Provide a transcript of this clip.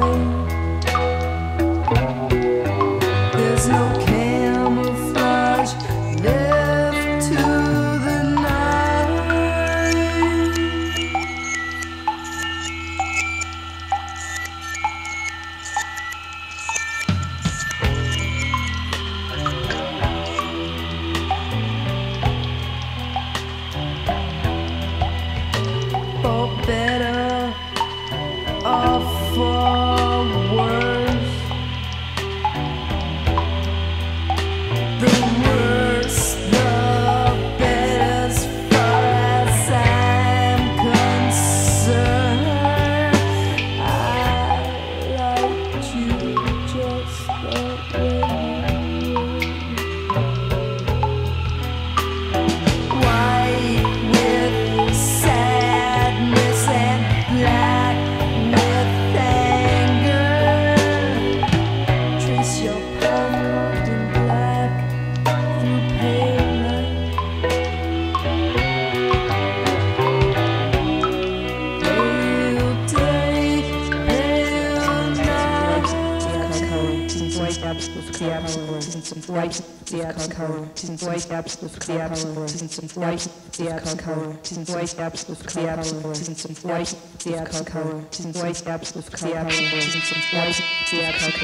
time. love. Steps and some white steps color and white steps with steps and some white steps color and white steps with steps and some white steps color and white steps with steps and some white steps